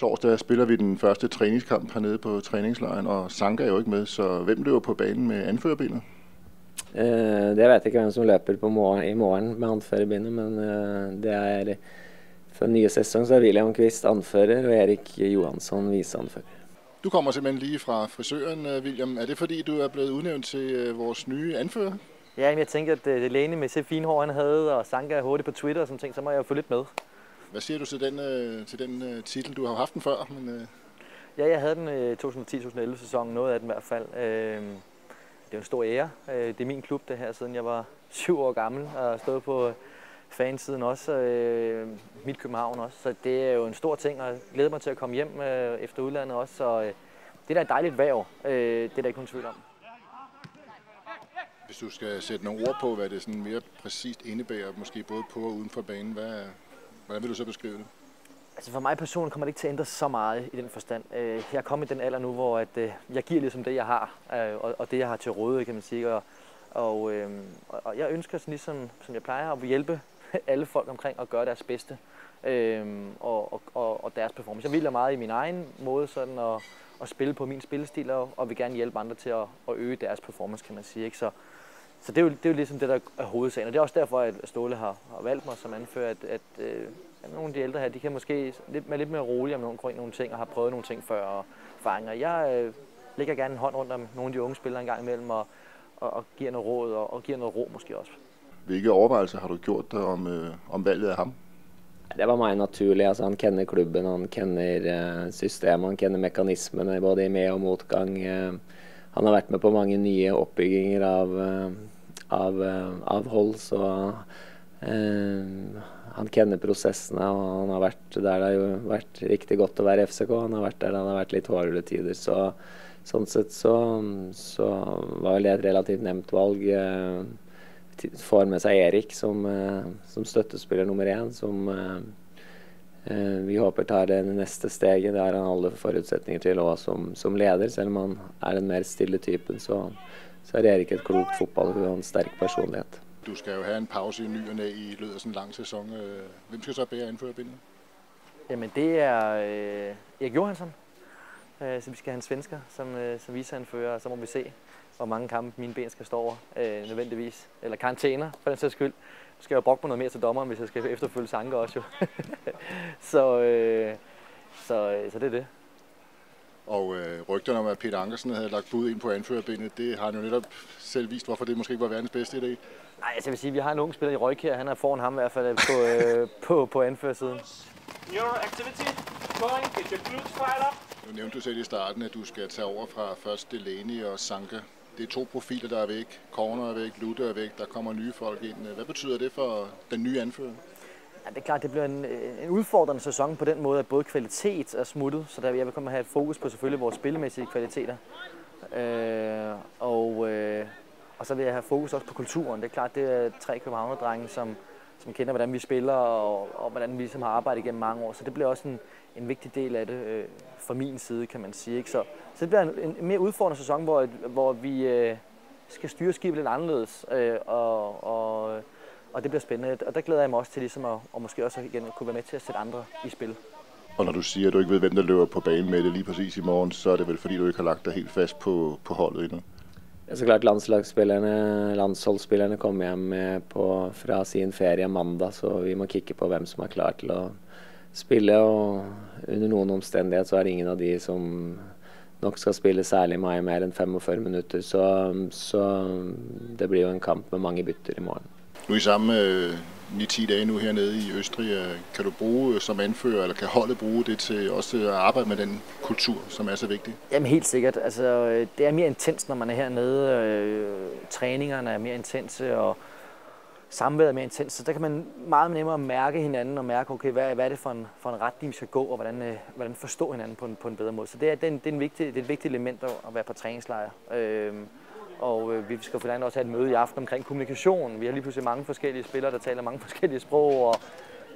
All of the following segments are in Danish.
Torsdag spiller vi den første træningskamp hernede på træningslejren, og Sanka er jo ikke med, så hvem løber på banen med anførerbenet? Uh, det vet jeg ikke hvem som løper på morgen, i morgen med anførerbindet, men uh, det er for den nye sæson så er William Kvist anfører og Erik Johansson viseanfører. Du kommer simpelthen lige fra frisøren, William. Er det fordi, du er blevet udnævnt til vores nye anfører? Ja, men jeg tænker, at det Lene med så fine hår, han havde, og Sanka hurtigt på Twitter og sådan ting, så må jeg jo få lidt med. Hvad siger du til den, øh, til den øh, titel? Du har haft den før, men... Øh... Ja, jeg havde den i 2010-2011 sæsonen, noget af den i hvert fald. Øh, det er en stor ære. Øh, det er min klub, det her, siden jeg var syv år gammel, og stået på fansiden også, øh, mit København også. Så det er jo en stor ting, og jeg glæder mig til at komme hjem øh, efter udlandet også. Så øh, det er da et dejligt værv, øh, det er der ikke nogen tvivl om. Hvis du skal sætte nogle ord på, hvad det sådan mere præcist indebærer, måske både på og uden for banen, hvad, hvordan vil du så beskrive det? Altså for mig personligt kommer det ikke til at ændre så meget i den forstand. Øh, jeg er kommet i den alder nu, hvor at, øh, jeg giver ligesom det, jeg har, øh, og det, jeg har til rådighed, kan man sige. Og, og, og jeg ønsker sådan ligesom, som jeg plejer, at hjælpe alle folk omkring at gøre deres bedste og, og, og deres performance. Jeg hviler meget i min egen måde sådan at, at spille på min spillestil, og, og vil gerne hjælpe andre til at, at øge deres performance, kan man sige. Ikke? Så, så det er, jo, det er jo ligesom det, der er hovedsagen. Og det er også derfor, at Ståle har, har valgt mig som anfører, at, at, øh, at nogle af de ældre her, de kan måske lidt, være lidt mere rolige om nogle, nogle ting, og har prøvet nogle ting før og erfaringer. Jeg øh, lægger gerne en hånd rundt om nogle af de unge spillere en gang imellem, og, og, og giver noget råd, og, og giver noget ro måske også. Hvilke overvejelser har du gjort dig om, øh, om valget af ham? Det var meget naturligt. Altså, han kender klubben, han kender øh, systemet, han kender mekanismene både i med- og motgang. Øh, han har vært med på mange nye oppbygginger av, eh, av, eh, av hold, så eh, han kjenner prosessene. og Han har vært der det har jo vært riktig godt å være FCK. Han har vært der det har vært litt hårdere tider. Så, sånn sett så, så var vel det et relativt nevnt valg. Eh, får med seg Erik som, eh, som støttespiller nummer én, som vi håper tar det neste steget. Det har han alle forutsetninger til òg som, som, leder. Selv om han er den mer stille typen, så, så er Erik et klokt fotball og en sterk personlighet. Du skal jo have en pause i ny og næ i løbet af sådan en lang sæson. Øh, hvem skal så bære indføre bindet? Jamen det er øh, Erik Johansson. Øh, så vi skal have en svensker som, øh, som viseanfører, og så må vi se, hvor mange kampe mine ben skal stå over øh, nødvendigvis. Eller karantæner, for den sags skyld skal jeg brokke mig noget mere til dommeren, hvis jeg skal efterfølge Sanke også jo. så, øh, så, øh, så det er det. Og øh, rygterne om, at Peter Ankersen havde lagt bud ind på anførerbenet, det har han jo netop selv vist, hvorfor det måske ikke var verdens bedste idé. Nej, altså jeg vil sige, at vi har en ung spiller i Røg her. Han er foran ham i hvert fald på, øh, på, på anførersiden. Your activity going, get your glutes fired up. Nu nævnte du selv i starten, at du skal tage over fra først Delaney og Sanka det er to profiler, der er væk. Corner er væk, Lute er væk, der kommer nye folk ind. Hvad betyder det for den nye anfører? Ja, det er klart, det bliver en, øh, en udfordrende sæson på den måde, at både kvalitet er smuttet, så der, jeg vil komme at have et fokus på selvfølgelig vores spillemæssige kvaliteter. Øh, og, øh, og så vil jeg have fokus også på kulturen. Det er klart, det er tre københavnerdrenge, som, som kender, hvordan vi spiller og, og hvordan vi ligesom har arbejdet igennem mange år. Så det bliver også en, en vigtig del af det øh, fra min side, kan man sige. Ikke? Så, så det bliver en, en mere udfordrende sæson, hvor, hvor vi øh, skal styre skibet lidt anderledes, øh, og, og, og det bliver spændende. Og der glæder jeg mig også til ligesom at, og måske også igen at kunne være med til at sætte andre i spil. Og når du siger, at du ikke ved, hvem der løber på banen med det lige præcis i morgen, så er det vel fordi, du ikke har lagt dig helt fast på, på holdet endnu? Ja, så klart landslagsspillerne, landsholdsspillerne kommer hjem på, fra sin ferie mandag, så vi må kikke på hvem som er klar til å spille. Og under noen omstendigheter så er det ingen av de som nok skal spille særlig mye mer enn 45 minutter. Så, så det blir jo en kamp med mange bytter i morgen. Nu er I sammen med 9-10 dage nu hernede i Østrig. Øh, kan du bruge øh, som anfører, eller kan holdet bruge det til også at arbejde med den kultur, som er så vigtig? Jamen helt sikkert. Altså, øh, det er mere intens, når man er hernede. Træningerne er mere intense, og samværet er mere intens, så der kan man meget nemmere mærke hinanden og mærke, okay, hvad, hvad er det for en, for en retning, vi skal gå, og hvordan, hvordan forstå hinanden på en, på en bedre måde. Så det er, det er, en, det er, en vigtig, det er et vigtigt element at, være på træningslejr. Øh, og øh, vi skal for også have et møde i aften omkring kommunikation. Vi har lige pludselig mange forskellige spillere, der taler mange forskellige sprog og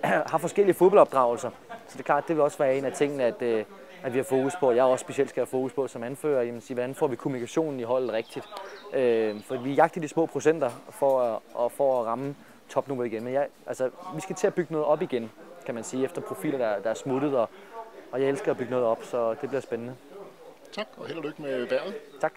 har forskellige fodboldopdragelser. Så det er klart, det vil også være en af tingene, at, øh, at vi har fokus på. Jeg også specielt skal have fokus på som anfører, jamen, sige, hvordan får vi kommunikationen i holdet rigtigt. Øh, for vi jagter de små procenter for at, og for at ramme topniveau igen. Men jeg, altså, vi skal til at bygge noget op igen, kan man sige, efter profiler, der, der er smuttet, og, og jeg elsker at bygge noget op, så det bliver spændende. Tak, og held og lykke med vejret. Tak.